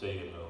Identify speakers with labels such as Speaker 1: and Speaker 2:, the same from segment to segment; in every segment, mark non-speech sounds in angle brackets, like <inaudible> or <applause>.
Speaker 1: stay alone. next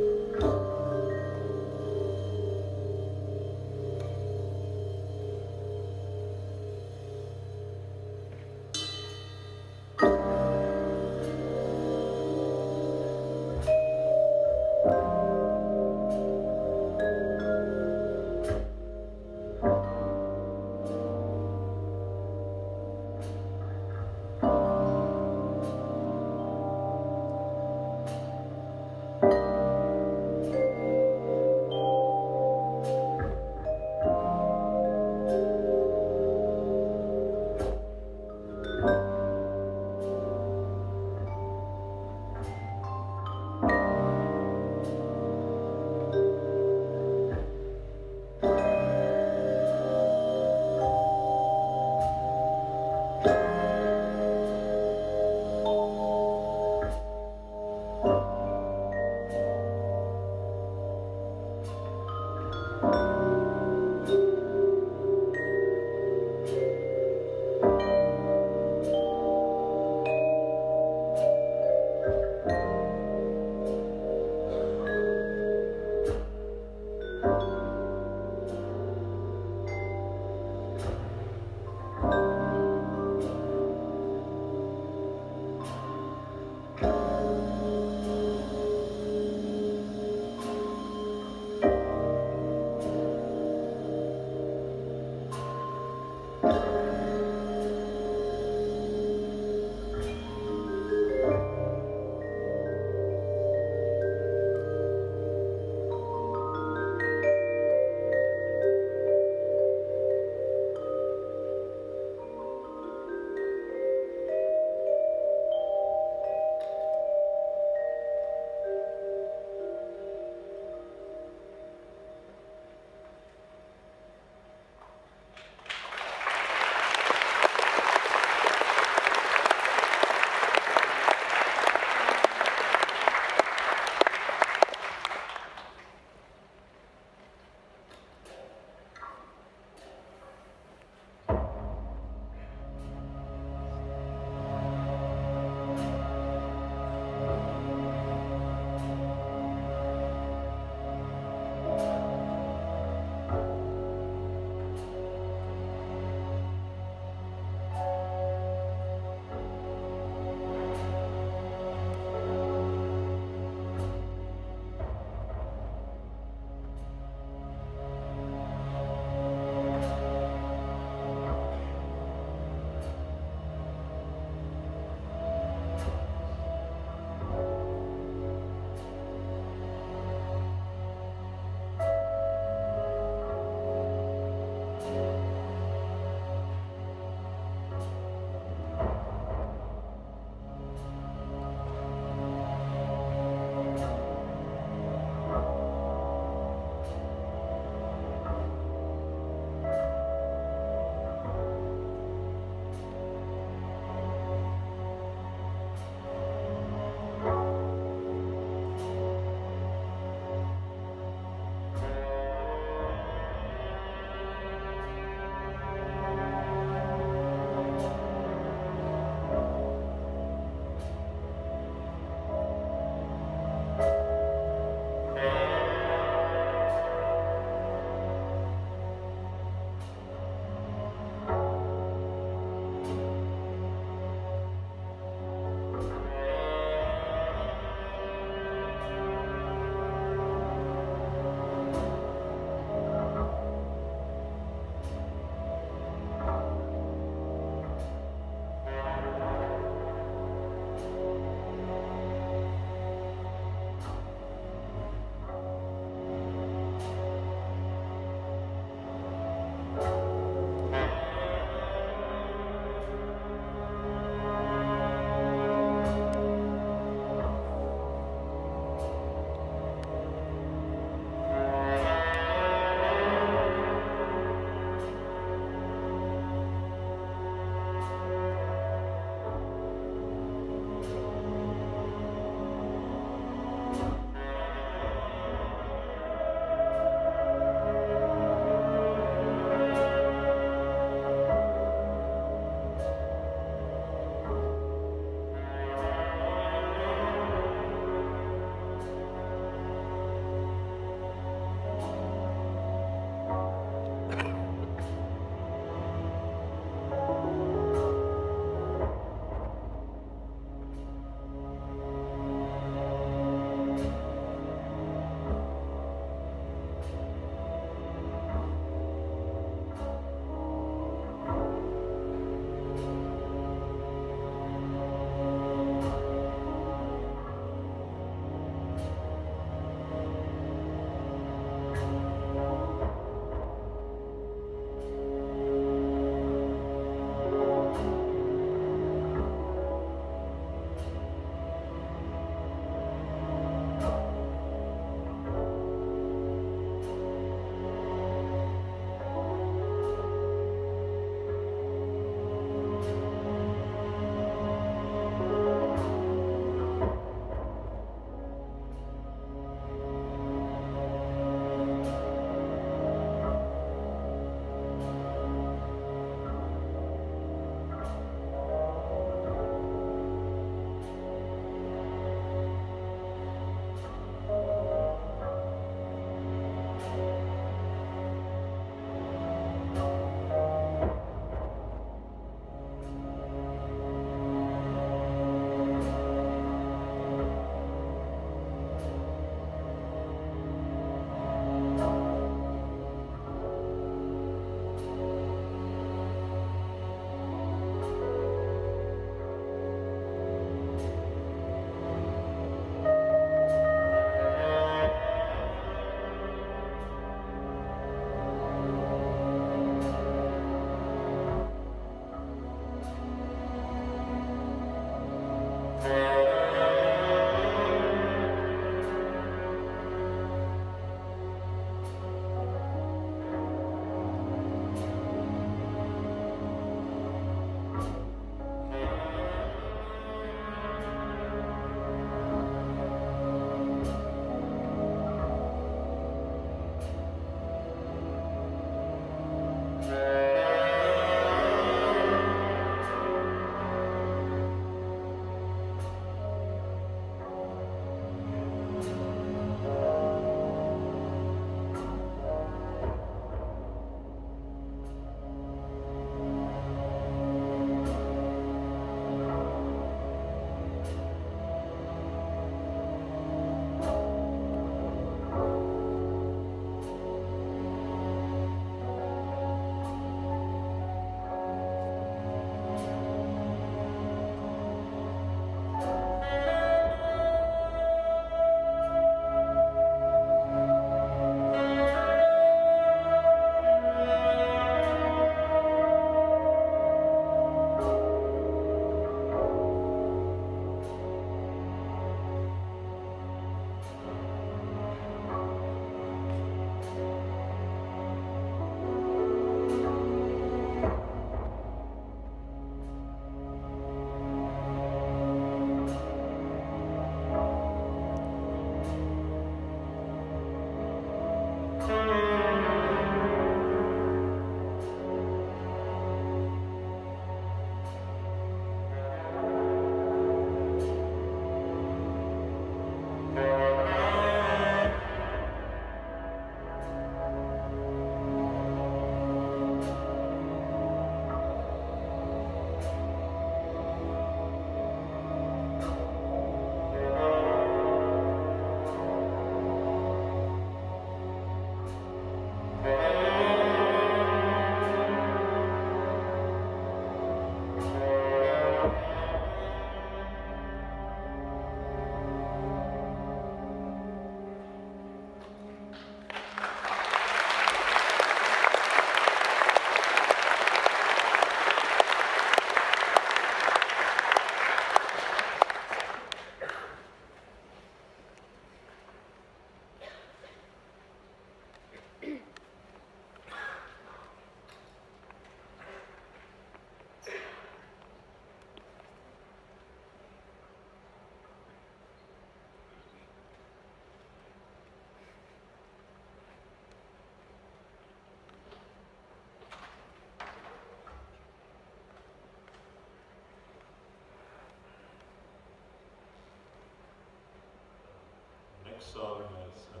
Speaker 1: song is um,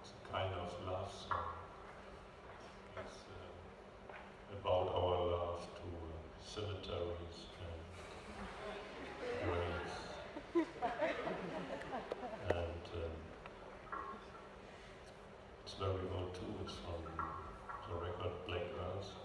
Speaker 1: it's a kind of love song. It's uh, about our love to uh, cemeteries and graves. and um, it's very old too. It's from the record Black Earth.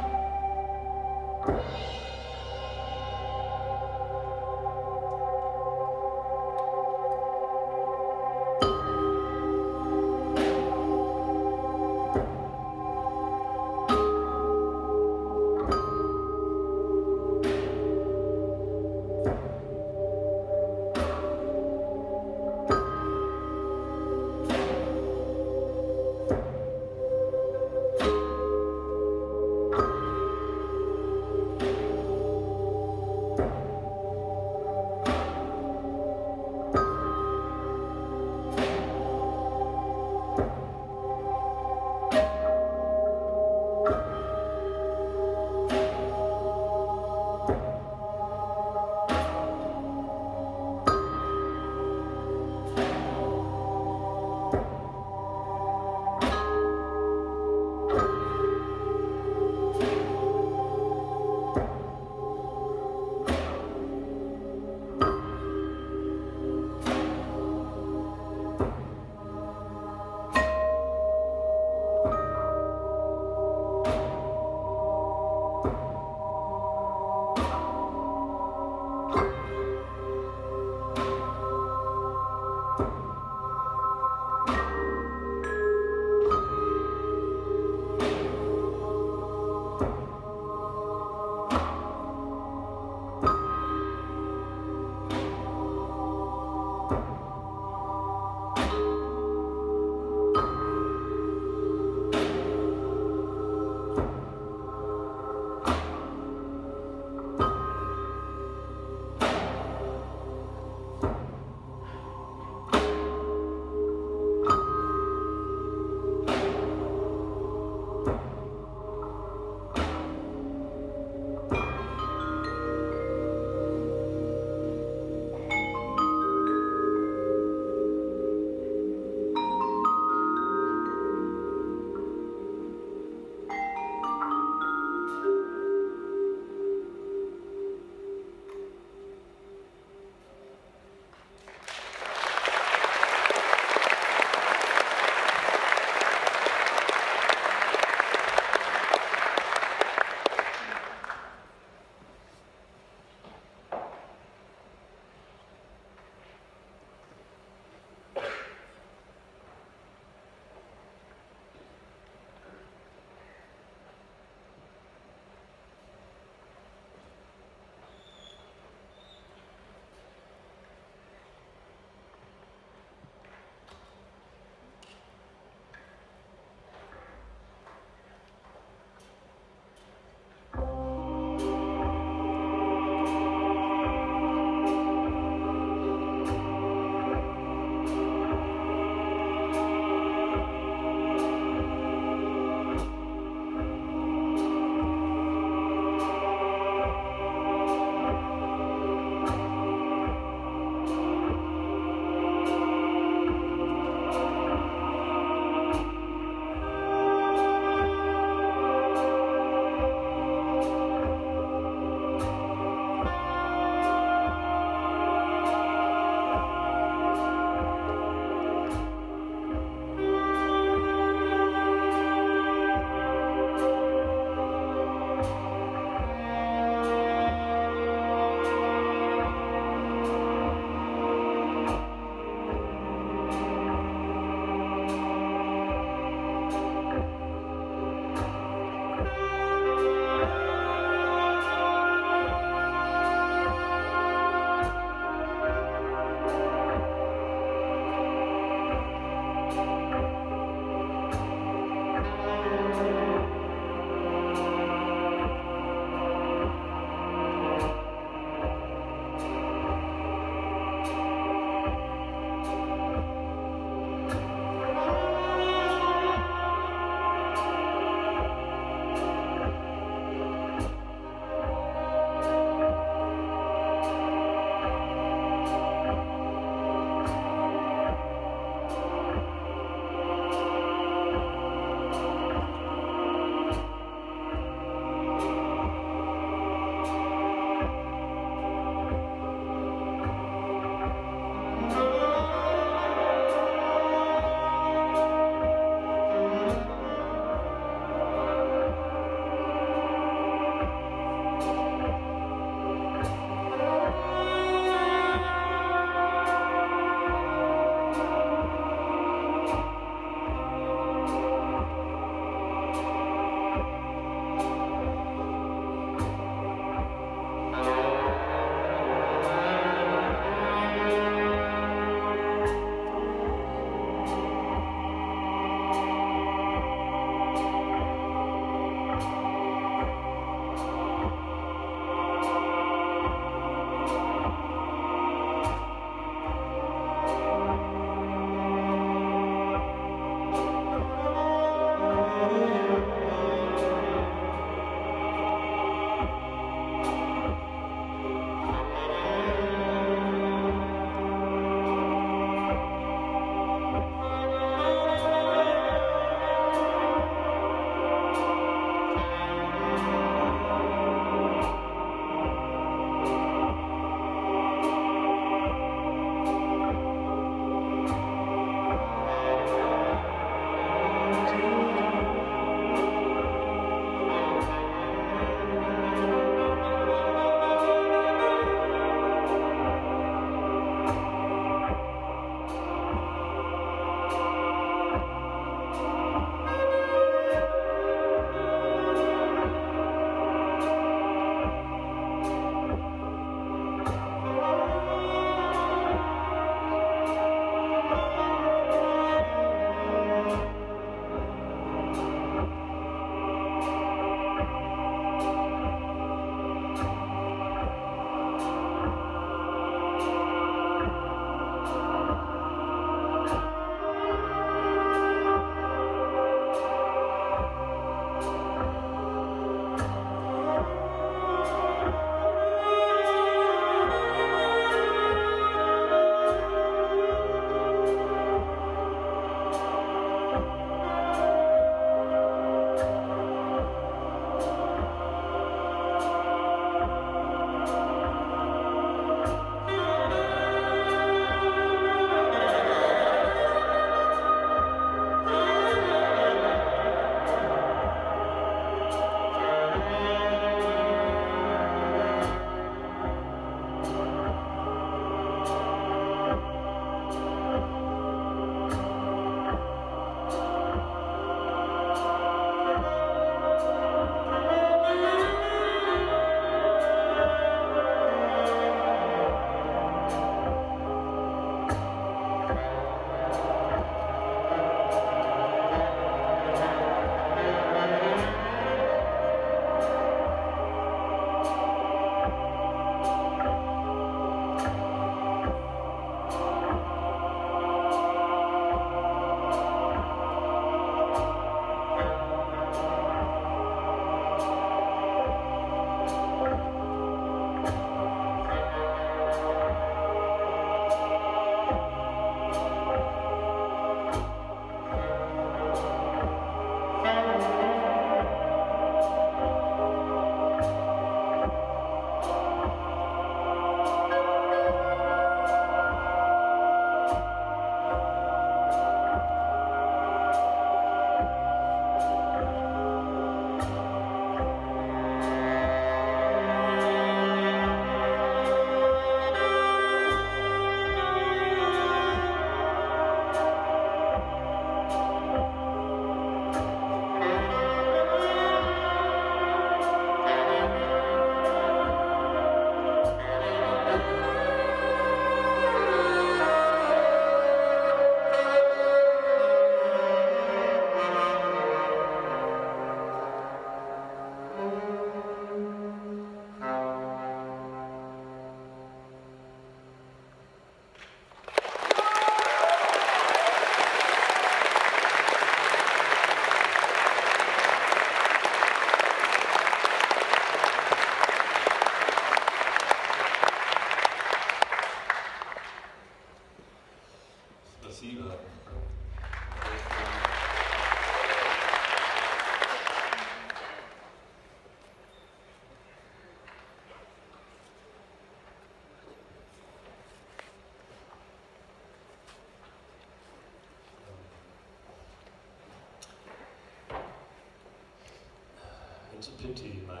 Speaker 1: It's a pity my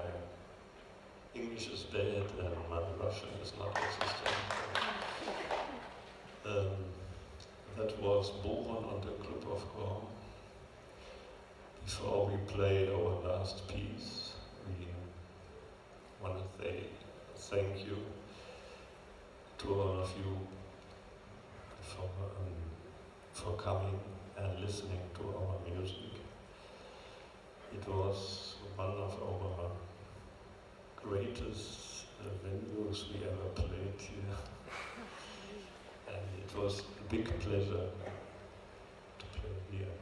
Speaker 1: English is bad and my Russian is not existent. <laughs> Um, that was Bohren und der Club of Gore. Before we play our last piece, we want to say thank you to all of you for, um, for coming and listening to our music. It was one of our greatest venues we ever played here. and it was a big pleasure to play here.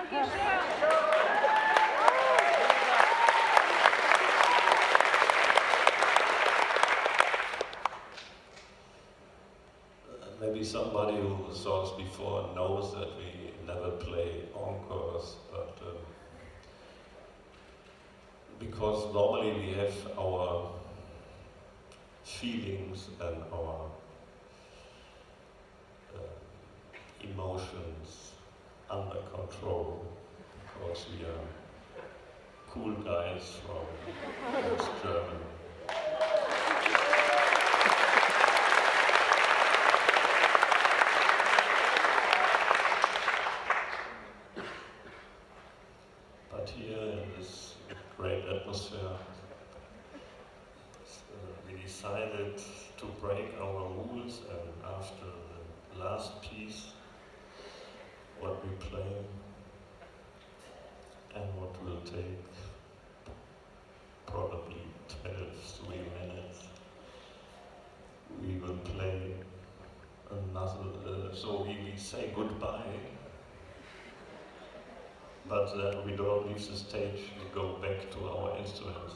Speaker 1: Uh, maybe somebody who saw us before knows that we never play encores, but um, because normally we have our feelings and our uh, emotions under control, because we are cool guys from West Germany. But here in this great atmosphere, uh, we decided to break our rules and after the last piece, what we play and what will take probably 12, three minutes, we will play another, uh, so we, we say goodbye but uh, we don't leave the stage, we go back to our instruments.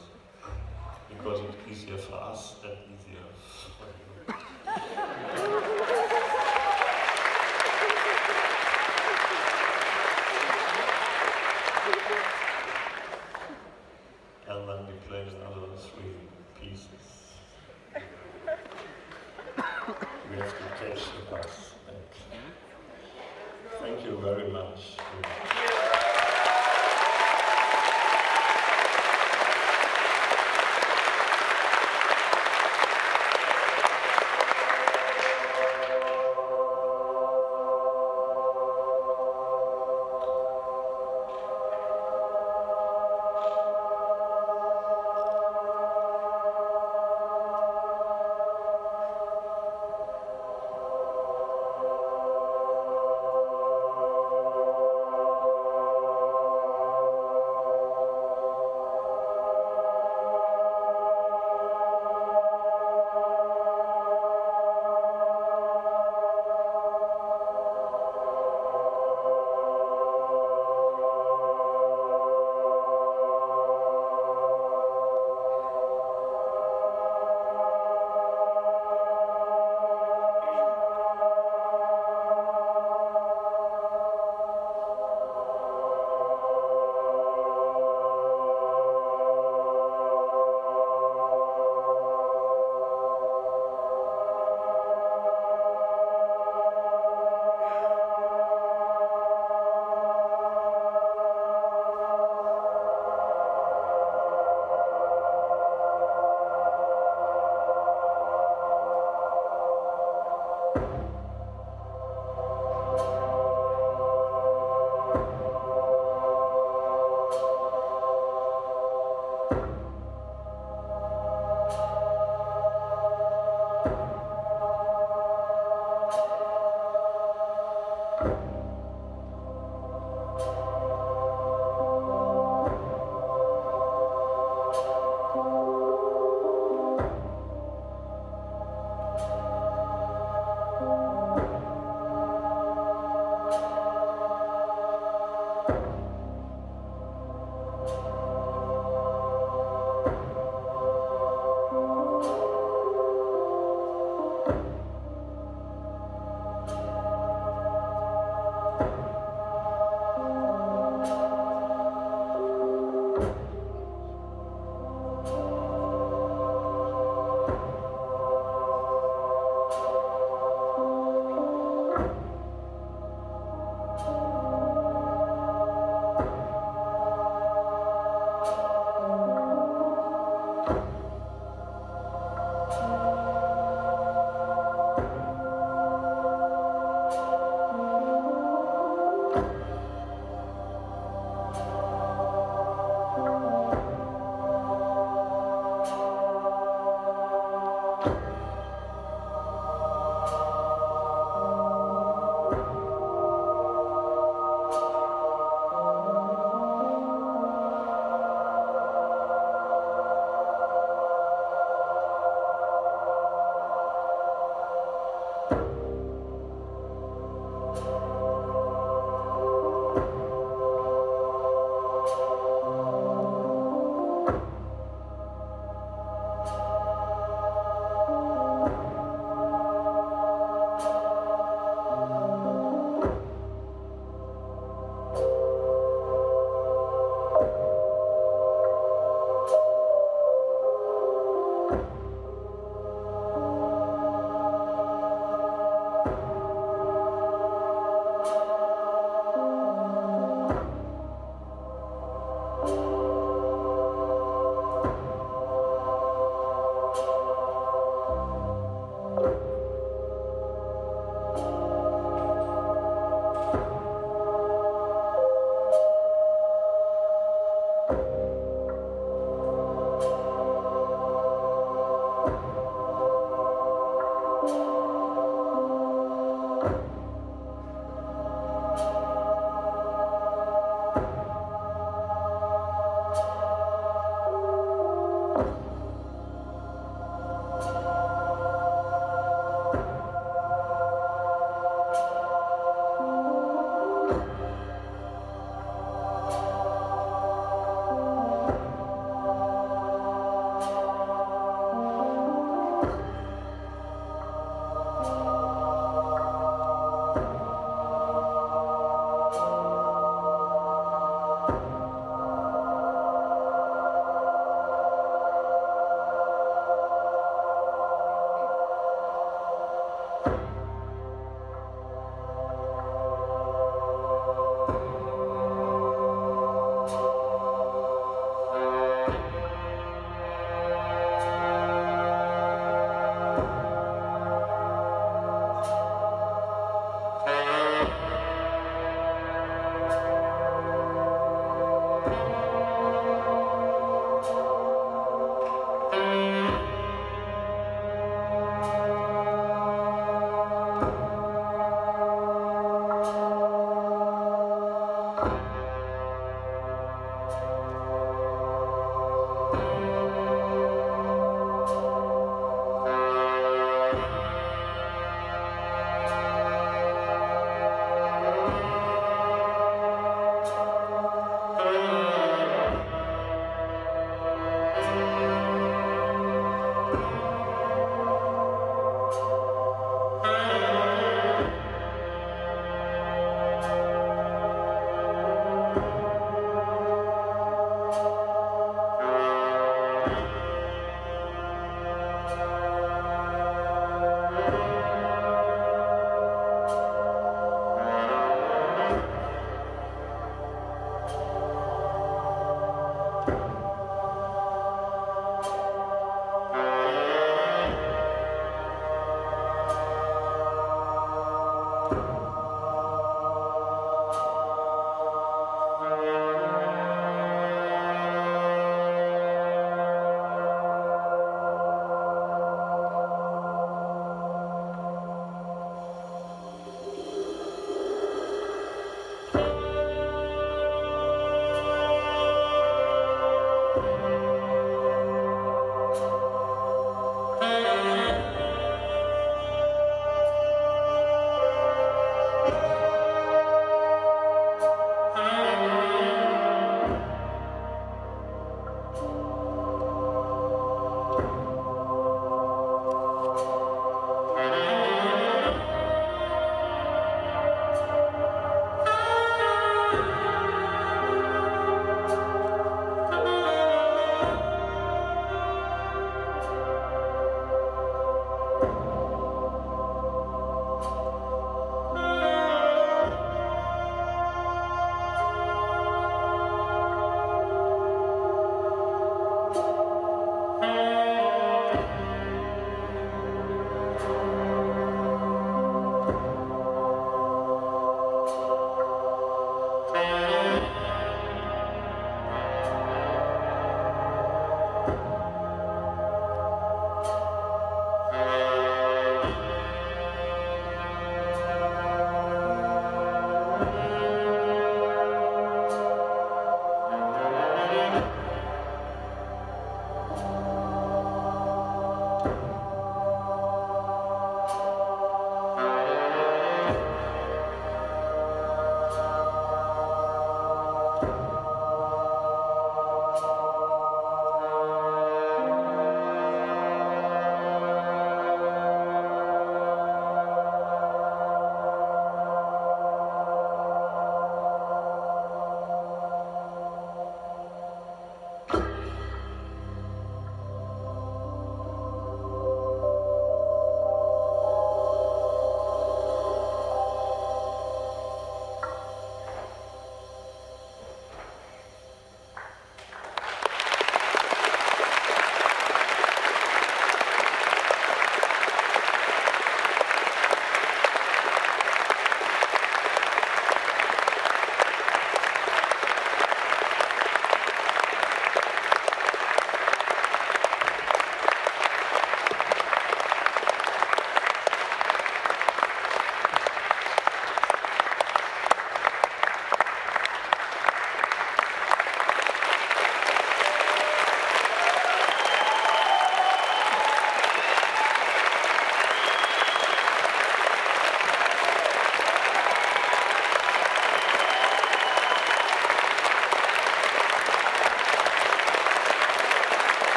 Speaker 1: Because it's easier for us